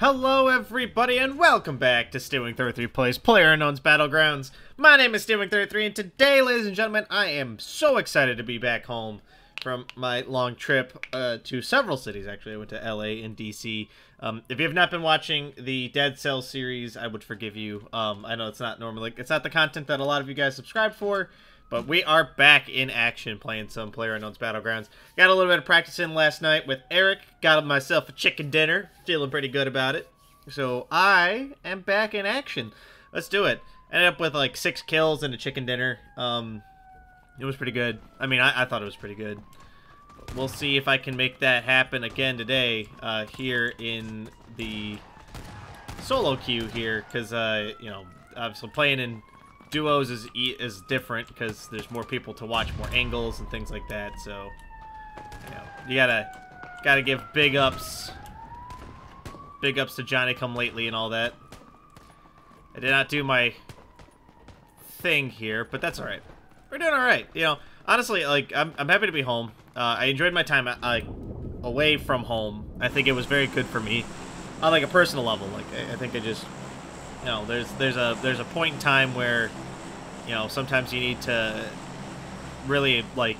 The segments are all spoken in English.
Hello, everybody, and welcome back to Stealwing33 Plays Player Unknown's Battlegrounds. My name is Stealwing33, and today, ladies and gentlemen, I am so excited to be back home from my long trip uh, to several cities, actually. I went to LA and DC. Um, if you have not been watching the Dead Cell series, I would forgive you. Um, I know it's not normally, it's not the content that a lot of you guys subscribe for, but we are back in action playing some PlayerUnknown's Battlegrounds. Got a little bit of practice in last night with Eric. Got myself a chicken dinner. Feeling pretty good about it. So I am back in action. Let's do it. Ended up with like six kills and a chicken dinner. Um, it was pretty good. I mean, I, I thought it was pretty good. We'll see if I can make that happen again today uh, here in the solo queue here. Because, uh, you know, obviously playing in duos is is different because there's more people to watch, more angles and things like that. So, you know, you gotta gotta give big ups, big ups to Johnny Come Lately and all that. I did not do my thing here, but that's all right. We're doing all right. You know, honestly, like I'm I'm happy to be home. Uh, I enjoyed my time uh, like away from home. I think it was very good for me on like a personal level. Like I, I think I just you know, there's there's a there's a point in time where, you know, sometimes you need to really like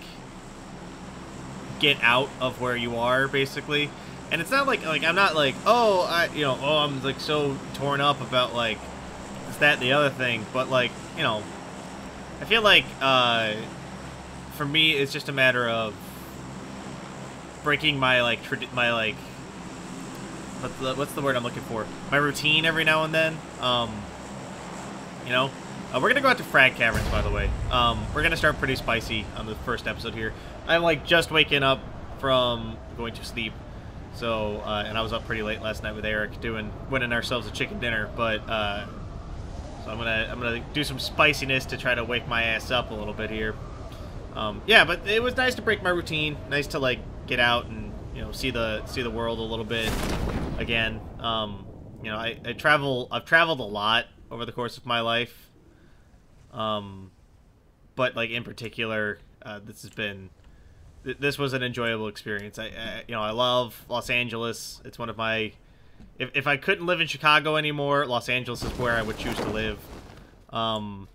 get out of where you are, basically. And it's not like like I'm not like oh I you know oh I'm like so torn up about like this that the other thing, but like you know, I feel like uh, for me it's just a matter of breaking my like my like what's the, what's the word I'm looking for? My routine every now and then. Um, you know, uh, we're gonna go out to Frag Caverns, by the way. Um, we're gonna start pretty spicy on the first episode here. I'm like just waking up from going to sleep, so uh, and I was up pretty late last night with Eric doing winning ourselves a chicken dinner. But uh, so I'm gonna I'm gonna do some spiciness to try to wake my ass up a little bit here. Um, yeah, but it was nice to break my routine. Nice to like get out and you know see the see the world a little bit again. Um, you know, I, I travel. I've traveled a lot over the course of my life. Um, but like in particular, uh, this has been. Th this was an enjoyable experience. I, I, you know, I love Los Angeles. It's one of my. If if I couldn't live in Chicago anymore, Los Angeles is where I would choose to live. Um,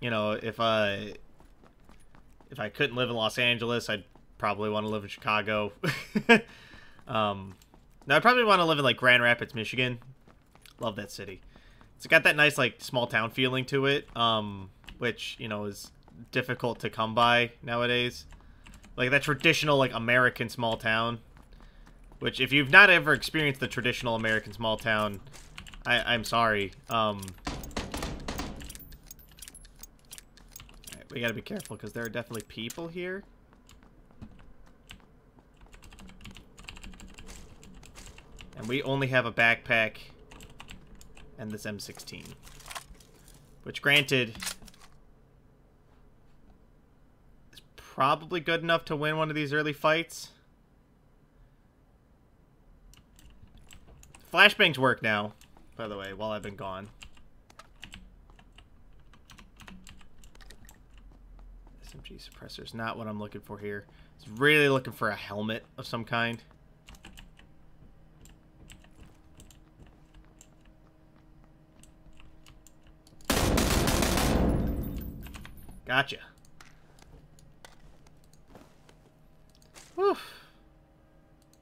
you know, if I. If I couldn't live in Los Angeles, I'd probably want to live in Chicago. um, now, I probably want to live in, like, Grand Rapids, Michigan. Love that city. It's got that nice, like, small town feeling to it, um, which, you know, is difficult to come by nowadays. Like, that traditional, like, American small town. Which, if you've not ever experienced the traditional American small town, I I'm sorry. Um, right, we gotta be careful, because there are definitely people here. And we only have a backpack and this M16. Which, granted, is probably good enough to win one of these early fights. Flashbangs work now, by the way, while I've been gone. SMG suppressor is not what I'm looking for here. I was really looking for a helmet of some kind. Gotcha. Whew.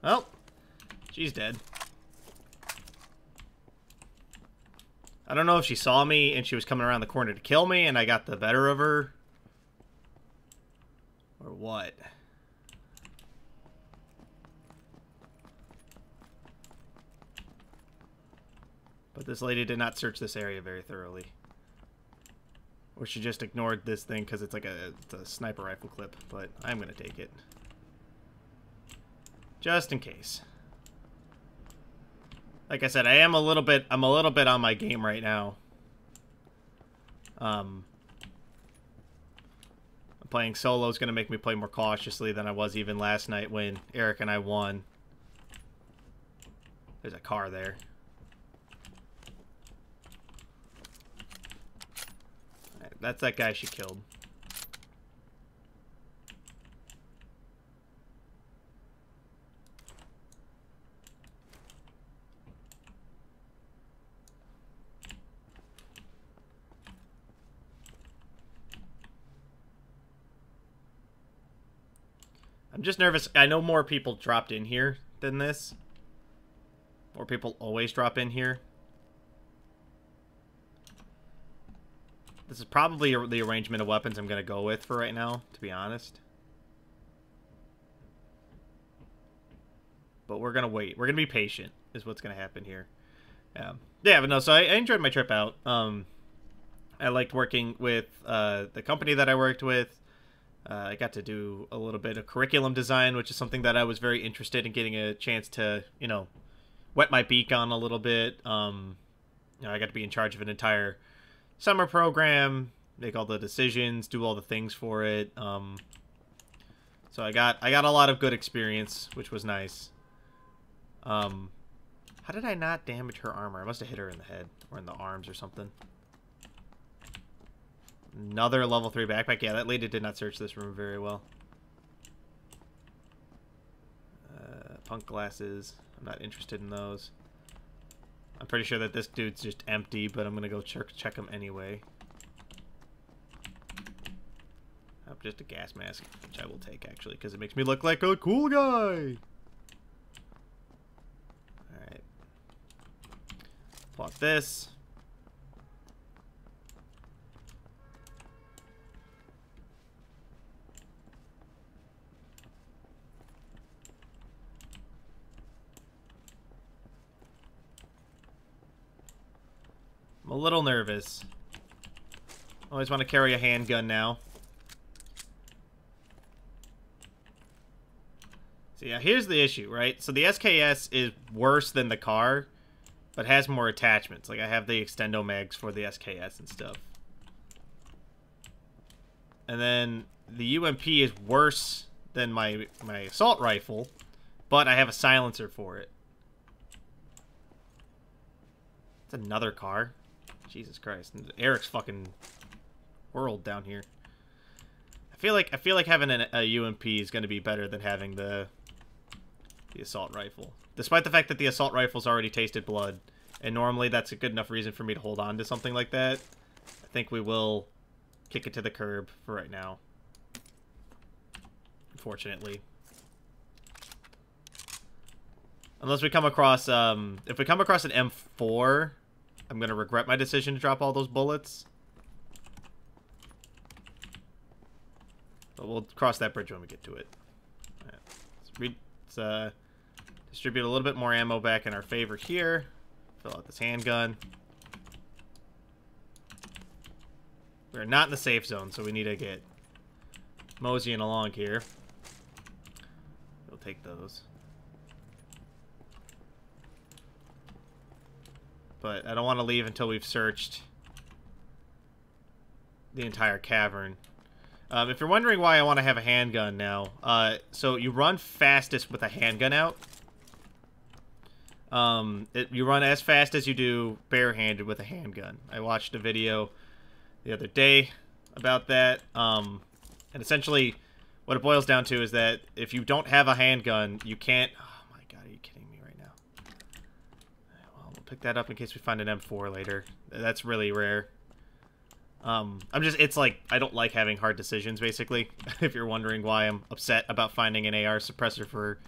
Well, she's dead. I don't know if she saw me and she was coming around the corner to kill me and I got the better of her. Or what? But this lady did not search this area very thoroughly. Or she just ignored this thing because it's like a, it's a sniper rifle clip, but I'm going to take it. Just in case. Like I said, I am a little bit, I'm a little bit on my game right now. Um, playing solo is going to make me play more cautiously than I was even last night when Eric and I won. There's a car there. That's that guy she killed. I'm just nervous. I know more people dropped in here than this. More people always drop in here. This is probably the arrangement of weapons I'm going to go with for right now, to be honest. But we're going to wait. We're going to be patient, is what's going to happen here. Yeah. Yeah, but no, so I, I enjoyed my trip out. Um, I liked working with uh, the company that I worked with. Uh, I got to do a little bit of curriculum design, which is something that I was very interested in getting a chance to, you know, wet my beak on a little bit. Um, you know, I got to be in charge of an entire summer program, make all the decisions, do all the things for it. Um, so I got I got a lot of good experience, which was nice. Um, how did I not damage her armor? I must have hit her in the head or in the arms or something. Another level 3 backpack. Yeah, that lady did not search this room very well. Uh, punk glasses. I'm not interested in those. I'm pretty sure that this dude's just empty, but I'm to go check, check him anyway. Oh, just a gas mask, which I will take, actually, because it makes me look like a cool guy. Alright. Bought this. A little nervous. Always want to carry a handgun now. So yeah, here's the issue, right? So the SKS is worse than the Kar, but has more attachments. Like I have the extendo mags for the SKS and stuff. And then the UMP is worse than my my assault rifle, but I have a silencer for it. It's another car. Jesus Christ. Eric's fucking world down here. I feel like I feel like having an, a UMP is going to be better than having the the assault rifle. Despite the fact that the assault rifle's already tasted blood, and normally that's a good enough reason for me to hold on to something like that, I think we will kick it to the curb for right now. Unfortunately. Unless we come across, um, if we come across an M4, I'm going to regret my decision to drop all those bullets. But we'll cross that bridge when we get to it. Right. Let's, let's uh, distribute a little bit more ammo back in our favor here. Fill out this handgun. We're not in the safe zone, so we need to get moseying along here. We'll take those. But I don't want to leave until we've searched the entire cavern. Um, if you're wondering why I want to have a handgun now, uh, so you run fastest with a handgun out. Um, it, you run as fast as you do barehanded with a handgun. I watched a video the other day about that, um, and essentially what it boils down to is that if you don't have a handgun, you can't pick that up in case we find an M4 later. That's really rare. Um, I'm just, it's like, I don't like having hard decisions, basically. if you're wondering why I'm upset about finding an AR suppressor for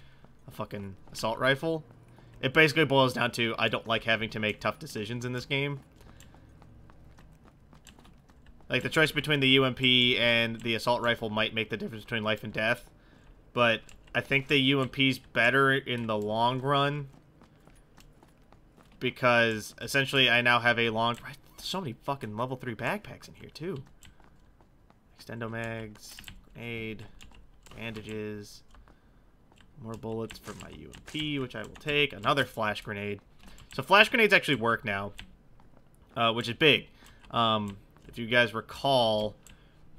a fucking assault rifle. It basically boils down to, I don't like having to make tough decisions in this game. Like, the choice between the UMP and the assault rifle might make the difference between life and death. But I think the UMP's better in the long run because essentially I now have a long... So many fucking level 3 backpacks in here, too. Extendo mags, grenade, bandages, more bullets for my UMP, which I will take, another flash grenade. So flash grenades actually work now, uh, which is big. Um, if you guys recall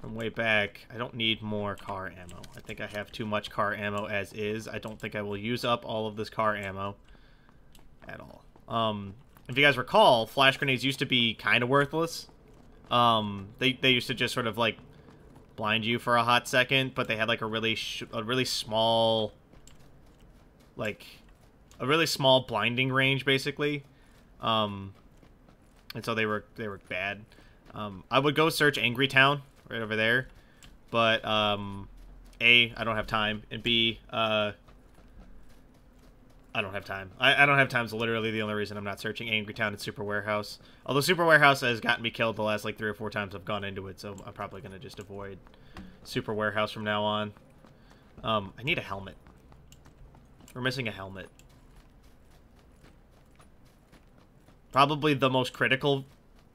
from way back, I don't need more Kar ammo. I think I have too much Kar ammo as is. I don't think I will use up all of this Kar ammo at all. Um, if you guys recall, flash grenades used to be kind of worthless. Um, they, they used to just sort of, like, blind you for a hot second, but they had, like, a really, a really small, like, a really small blinding range, basically. Um, and so they were, they were bad. Um, I would go search Angry Town right over there, but, um, A, I don't have time, and B, uh, I don't have time. I, I don't have time is literally the only reason I'm not searching Angry Town and Super Warehouse. Although Super Warehouse has gotten me killed the last like three or four times I've gone into it, so I'm probably gonna just avoid Super Warehouse from now on. Um, I need a helmet. We're missing a helmet. Probably the most critical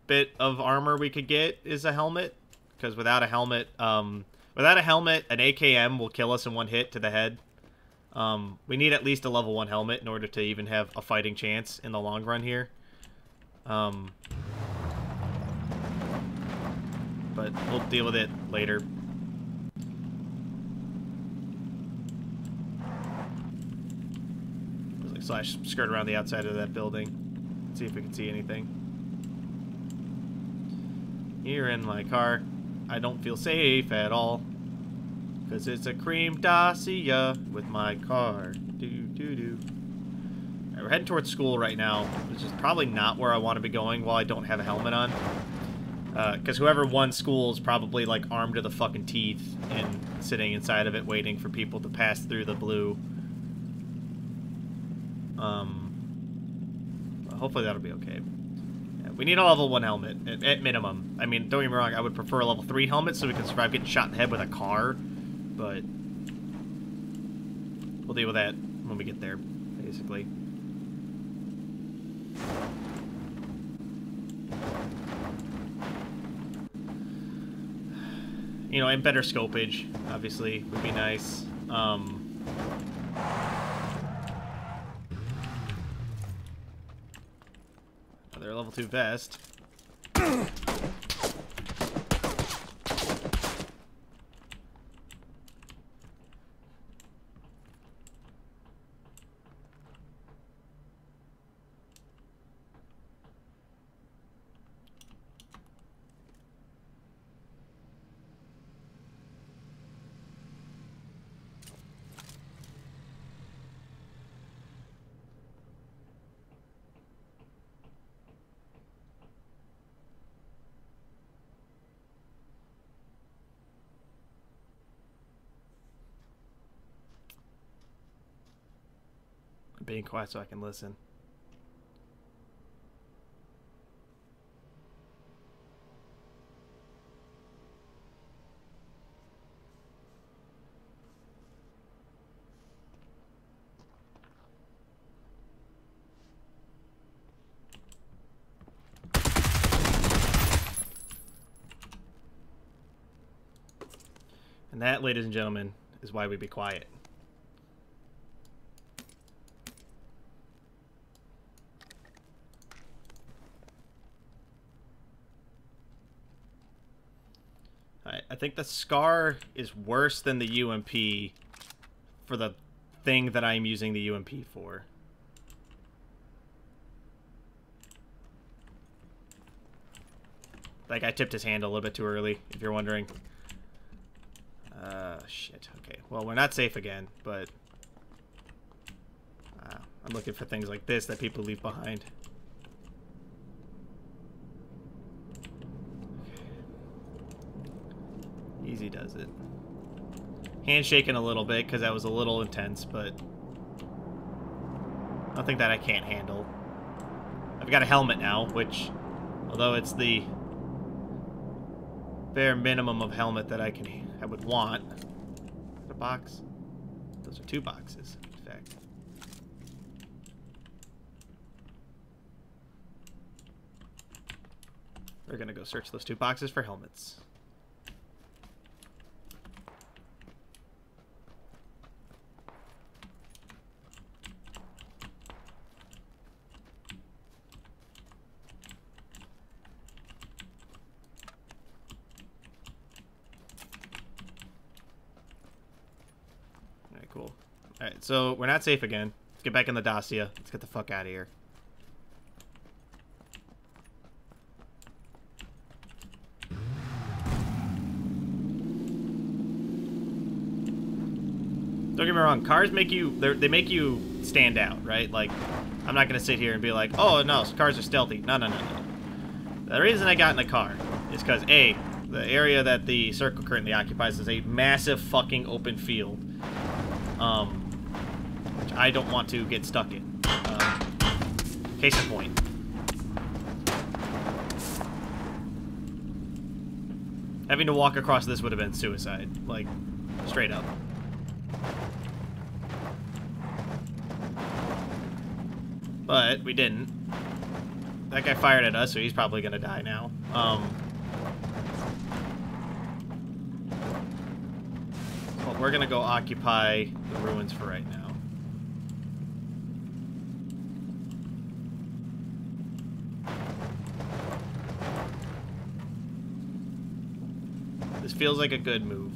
bit of armor we could get is a helmet, because without a helmet, um, without a helmet, an AKM will kill us in one hit to the head. Um, we need at least a level 1 helmet in order to even have a fighting chance in the long run here. Um, but we'll deal with it later. Slash skirt around the outside of that building. See if we can see anything. Here in my car, I don't feel safe at all. Cause it's a cream Dacia with my car. Do do do. Right, we're heading towards school right now, which is probably not where I want to be going while I don't have a helmet on. Because uh, whoever won school is probably like armed to the fucking teeth and sitting inside of it waiting for people to pass through the blue. Um, hopefully that'll be okay. Yeah, we need a level 1 helmet, at, at minimum. I mean, don't get me wrong, I would prefer a level 3 helmet so we can survive getting shot in the head with a Kar but we'll deal with that when we get there, basically. You know, and better scopage, obviously, would be nice. Um, another level 2 vest. Being quiet so I can listen. And that, ladies and gentlemen, is why we be quiet. I think the Scar is worse than the UMP for the thing that I'm using the UMP for. Like, I tipped his hand a little bit too early, if you're wondering. Uh, shit. Okay, well, we're not safe again, but... Uh, I'm looking for things like this that people leave behind. Easy does it. Handshaking a little bit because that was a little intense, but nothing that I can't handle. I've got a helmet now, which, although it's the bare minimum of helmet that I can I would want. A box? Those are two boxes, in fact. We're gonna go search those two boxes for helmets. So we're not safe again. Let's get back in the Dacia. Let's get the fuck out of here. Don't get me wrong, cars make you, they make you stand out, right? Like, I'm not to sit here and be like, oh, no, cars are stealthy. No, no, no, no. The reason I got in the car is because, A, The area that the circle currently occupies is a massive fucking open field. Um, I don't want to get stuck in. Um, case in point. Having to walk across this would have been suicide. Like, straight up. But we didn't. That guy fired at us, so he's probably gonna die now. Um, we're gonna go occupy the ruins for right now. This feels like a good move.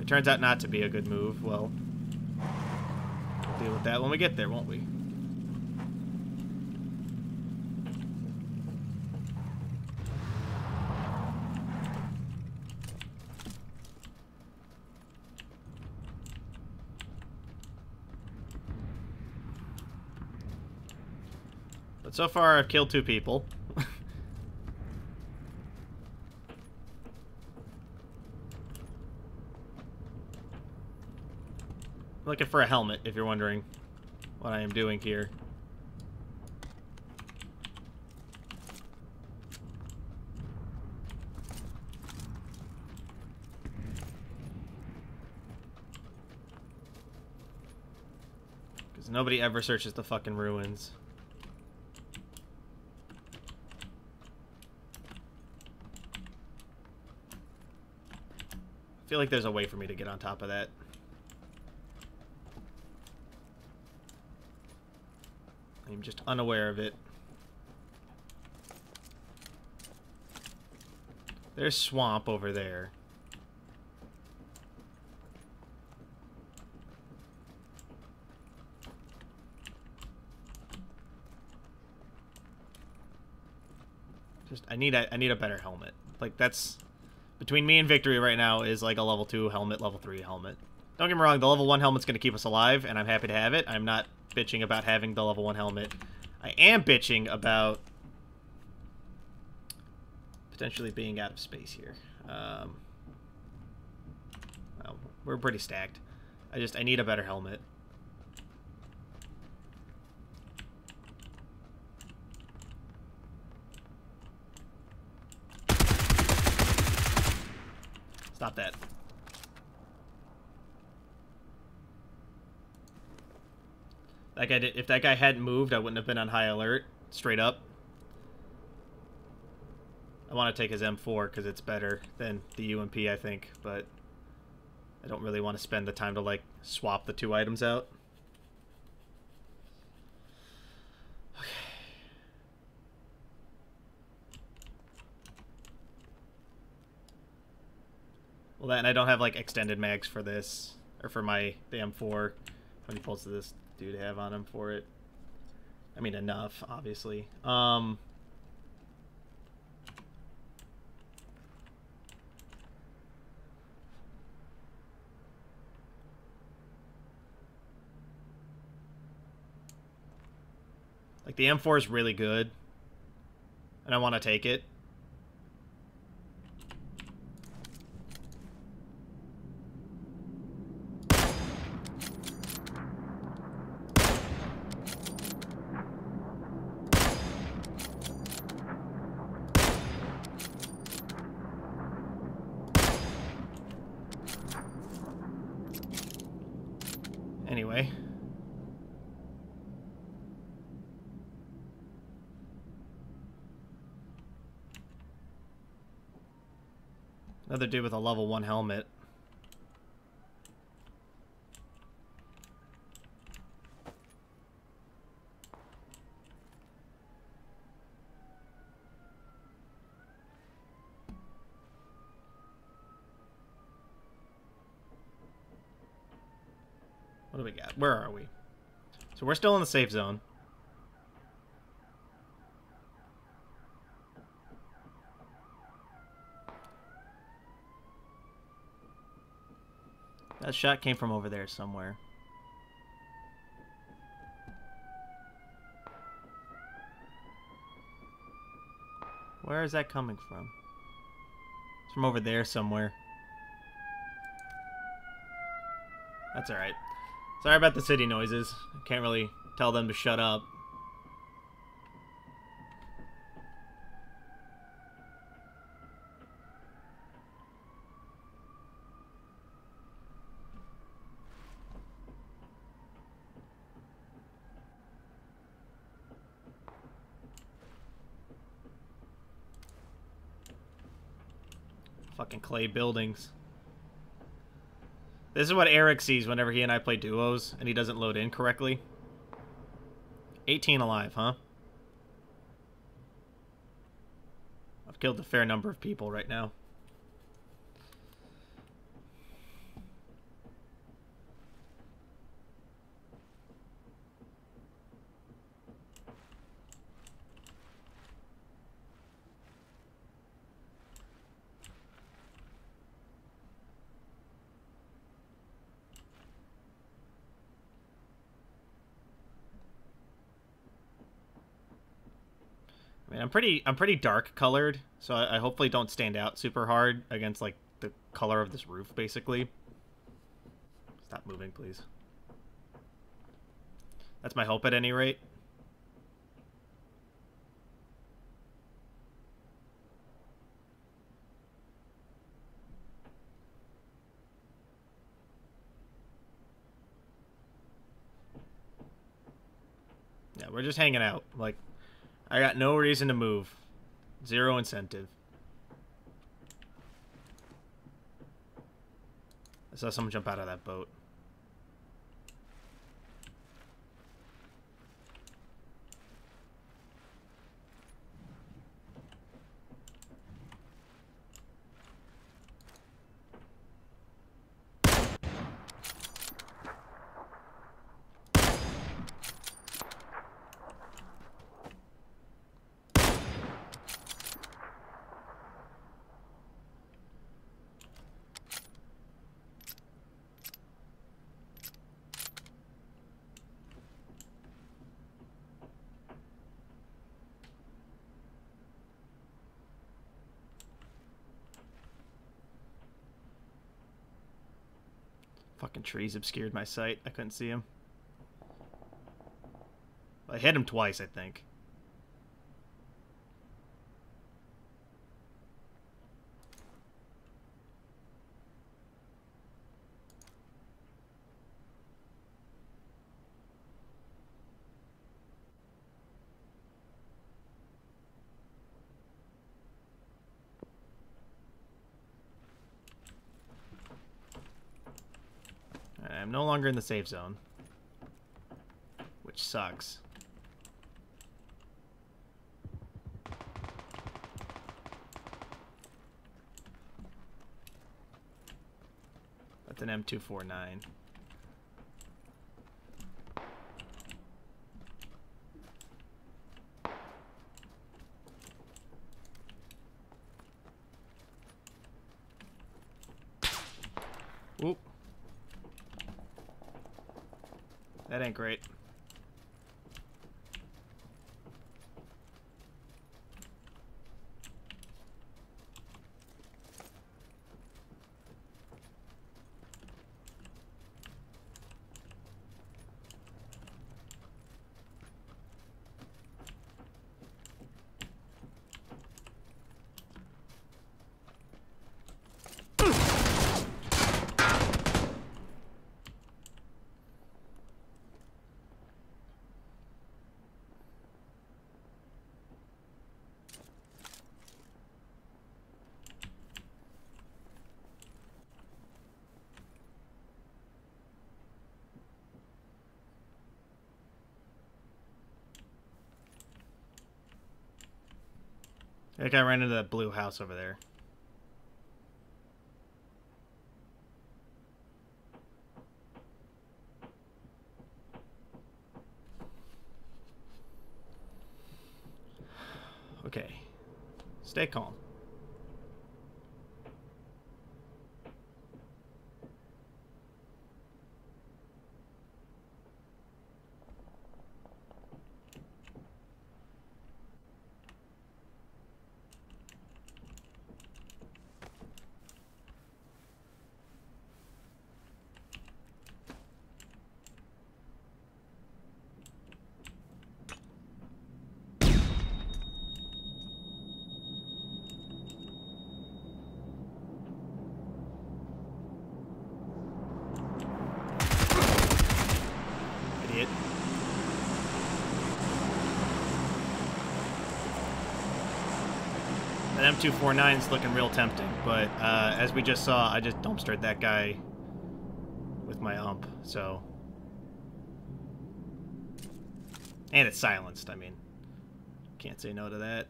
It turns out not to be a good move, well, we'll deal with that when we get there, won't we? But so far, I've killed two people. Looking for a helmet, if you're wondering what I am doing here. Because nobody ever searches the fucking ruins. I feel like there's a way for me to get on top of that. I'm just unaware of it. There's swamp over there. Just I need a I need a better helmet. Like that's between me and victory right now is like a level 2 helmet, level 3 helmet. Don't get me wrong, the level 1 helmet's to keep us alive, and I'm happy to have it. I'm not bitching about having the level 1 helmet. I am bitching about potentially being out of space here. Um, well, we're pretty stacked. I just, I need a better helmet. Stop that. That guy did, if that guy hadn't moved, I wouldn't have been on high alert. Straight up. I want to take his M4 because it's better than the UMP, I think, but I don't really want to spend the time to, like, swap the two items out. Okay. Well, and I don't have, like, extended mags for this, or for my, the M4. How many pulls does this dude have on him for it? I mean, enough, obviously. Um... Like, the M4 is really good. And I want to take it. Anyway. Dude with a level 1 helmet. What do we got? Where are we? So we're still in the safe zone. That shot came from over there somewhere. Where is that coming from? It's from over there somewhere. That's alright. Sorry about the city noises. I can't really tell them to shut up. Fucking clay buildings. This is what Eric sees whenever he and I play duos, and he doesn't load in correctly. 18 alive, huh? I've killed a fair number of people right now. Pretty I'm pretty dark colored, so I, I hopefully don't stand out super hard against like the color of this roof, basically. Stop moving, please. That's my hope at any rate. Yeah, we're just hanging out. Like, I got no reason to move. Zero incentive. I saw someone jump out of that boat. Fucking trees obscured my sight. I couldn't see him. I hit him twice, I think. I'm no longer in the safe zone. Which sucks. That's an M249. Whoop. That ain't great. I think I ran into that blue house over there. Okay. Stay calm. That M249 is looking real tempting, but uh, as we just saw, I just dumpstered that guy with my ump, so... And it's silenced, I mean. Can't say no to that.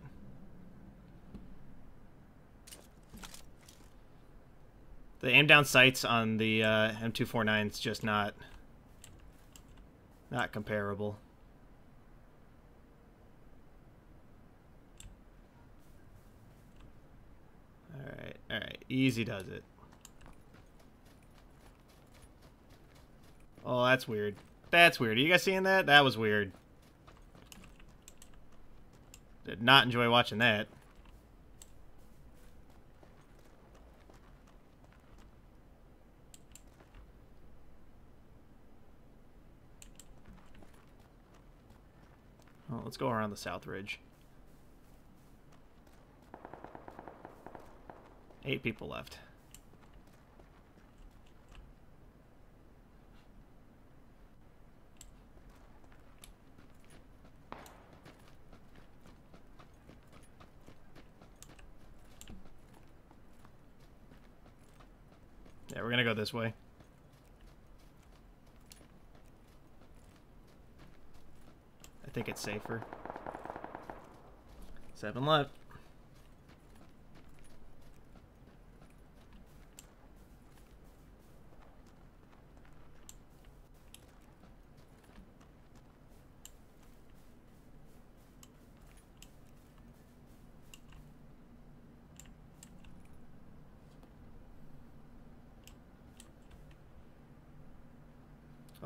The aim down sights on the uh, M249 is just not not comparable. Alright, alright. Easy does it. Oh, that's weird. That's weird. Are you guys seeing that? That was weird. Did not enjoy watching that. Well, let's go around the south ridge. Eight people left. Yeah, we're gonna go this way. I think it's safer. Seven left.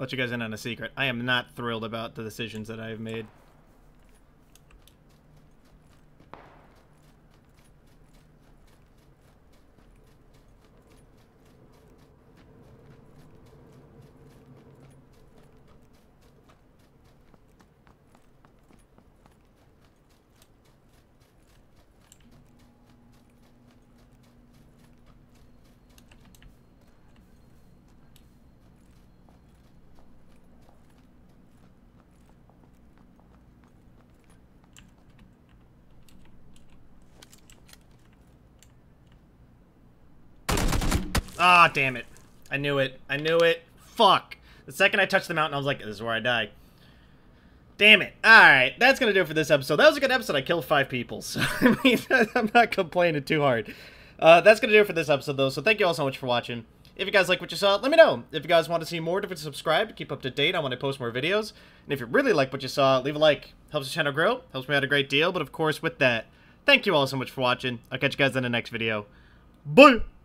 Let you guys in on a secret. I am not thrilled about the decisions that I've made. Ah, damn it. I knew it. I knew it. Fuck. The second I touched the mountain, I was like, this is where I die. Damn it. Alright, that's to do it for this episode. That was a good episode. I killed five people, so I mean, I'm not complaining too hard. Uh, that's to do it for this episode, though, so thank you all so much for watching. If you guys like what you saw, let me know. If you guys want to see more, don't forget to subscribe to keep up to date on when I post more videos. And if you really like what you saw, leave a like. Helps the channel grow, helps me out a great deal. But of course, with that, thank you all so much for watching. I'll catch you guys in the next video. Bye!